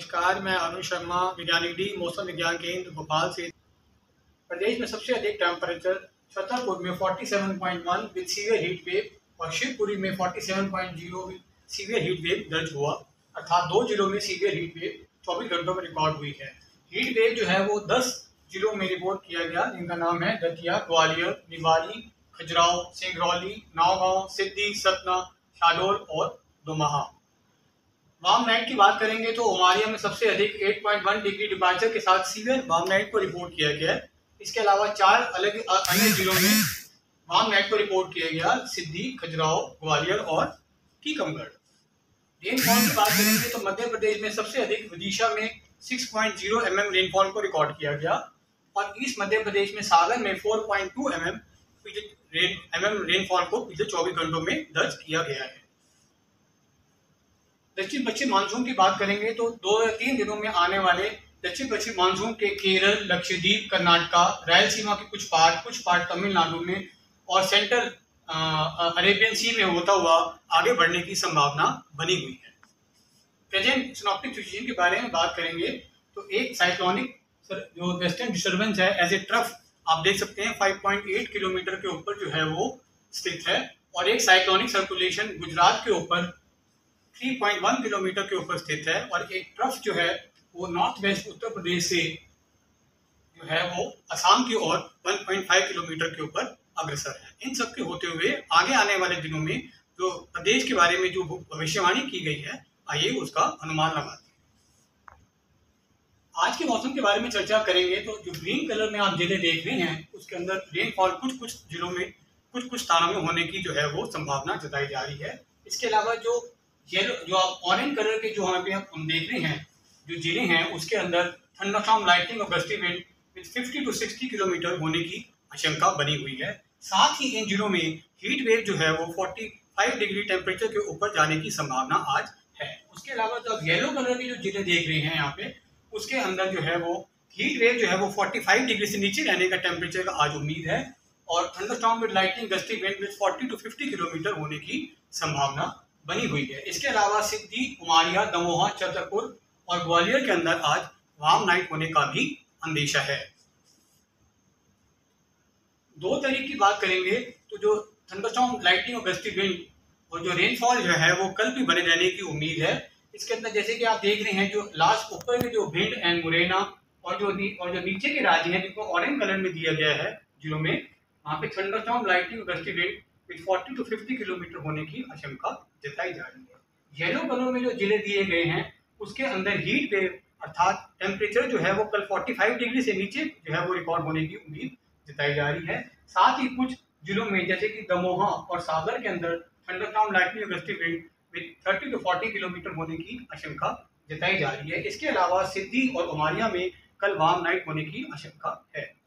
नमस्कार, मैं अरुण शर्मा विज्ञानिक डी मौसम विज्ञान केंद्र, भोपाल से। प्रदेश में सबसे अधिक टेम्परेचर छतरपुर में 47.1 विद सीवियर हीट वेव और शिवपुरी में 47.0 विद सीवियर हीट वेव दर्ज हुआ। अर्थात दो जिलों में सीवियर हीट वेव 24 घंटों में रिकॉर्ड हुई है। हीट वेव जो है वो 10 जिलों में रिपोर्ट किया गया, जिनका नाम है दतिया, ग्वालियर, निवाड़ी, खजुराहो, सिंगरौली नावगांव सिद्धि सतना शाडोल और दुमहा। वार्म नाइट की बात करेंगे तो उमारिया में सबसे अधिक 8.1 डिग्री डिपार्चर के साथ सीवियर वार्म नाइट को रिपोर्ट किया गया। है इसके अलावा चार अलग अन्य जिलों में वार्म नाइट को रिपोर्ट किया गया सिद्धि खजुराहो, ग्वालियर और टीकमगढ़। रेनफॉल की बात करेंगे तो मध्य प्रदेश में सबसे अधिक विदिशा में सिक्स 6.0 mm रेनफॉल को रिकॉर्ड किया गया और ईस्ट मध्य प्रदेश में सागर में 4.2 mm रेन रेनफॉल को पिछले 24 घंटों में दर्ज किया गया है। दक्षिण पश्चिम मानसून की बात करेंगे तो दो या तीन दिनों में आने वाले दक्षिण पश्चिम मानसून के केरल, लक्षद्वीप, कर्नाटका रायलसीमा के कुछ पार्ट कुछ पार्ट तमिलनाडु में और सेंट्रल अरेबियन सी में होता हुआ आगे बढ़ने की संभावना बनी हुई है। प्रेजेंट सिनॉप्टिक सिचुएशन के बारे में बात करेंगे तो एक साइक्लोनिक जो वेस्टर्न डिस्टर्बेंस है एज ए ट्रफ आप देख सकते हैं 5.8 किलोमीटर के ऊपर जो है वो स्थित है और एक साइक्लोनिक सर्कुलेशन गुजरात के ऊपर 3.1 किलोमीटर के ऊपर स्थित है और एक ट्रफ जो है वो नॉर्थ वेस्ट उत्तर प्रदेश से जो है वो असम की ओर 1.5 किलोमीटर के ऊपर अग्रसर है। इन सब के होते हुए आगे आने वाले दिनों में जो प्रदेश के बारे में जो भविष्यवाणी की गई है, आइए उसका अनुमान लगाते हैं। आज के मौसम के बारे में चर्चा करेंगे तो जो ग्रीन कलर में आप ज़िले देख रहे हैं, उसके अंदर रेनफॉल कुछ कुछ जिलों में कुछ कुछ स्थानों में होने की जो है वो संभावना जताई जा रही है। इसके अलावा जो येलो जो आप ऑरेंज कलर के जो यहाँ पे हम देख रहे हैं, जो ज़िले हैं, उसके अंदर थंडरस्टॉर्म लाइटिंग और gusty wind with 50 to 60 kilometre होने की आशंका बनी हुई है। साथ ही इन जिलों में हीट वेव जो है, वो 45 डिग्री टेम्परेचर के ऊपर जाने की संभावना आज है। उसके अलावा जो आप येलो कलर के जो ज़िले देख रहे हैं यहाँ पे, उसके अंदर जो है, वो हीट वेव जो है, वो 45 डिग्री से नीचे रहने का टेम्परेचर का आज उम्मीद है और thunderstorm with lighting gusty wind with 40 to 50 kilometre होने की संभावना बनी हुई है। इसके अलावा सिद्धि उमारिया दमोहा छतरपुर और ग्वालियर के अंदर आज वाम नाइट होने का भी अंदेशा है। दो तारीख की बात करेंगे तो जो थंडरस्टॉर्म लाइटिंग और गस्ती विंड और जो रेनफॉल जो है, वो कल भी बने रहने की उम्मीद है। इसके अंदर जैसे कि आप देख रहे हैं, जो लास्ट ऊपर के जो भिंड एंड मुरैना और जो और जो नीचे के राज्य हैं, जिनको ऑरेंज कलर में दिया गया है जिलों में, वहाँ पे थंडरस्टॉर्म लाइटिंग और गस्ती विंड विद 40 टू 50 किलोमीटर होने की आशंका जताई जा रही है। येलो कलर में जो ज़िले दिए गए हैं, उसके अंदर हीट वेव अर्थात टेम्परेचर जो है वो कल 45 डिग्री से नीचे जो है वो रिकॉर्ड होने की उम्मीद जताई जा रही है। साथ ही कुछ जिलों में, जैसे कि दमोहा और सागर के अंदर thunderstorm lightning gusty wind with 30 to 40 kilometre होने की आशंका जताई जा रही है। इसके अलावा सिद्धि और उमारिया में कल वार्म नाइट होने की आशंका है।